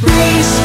Please.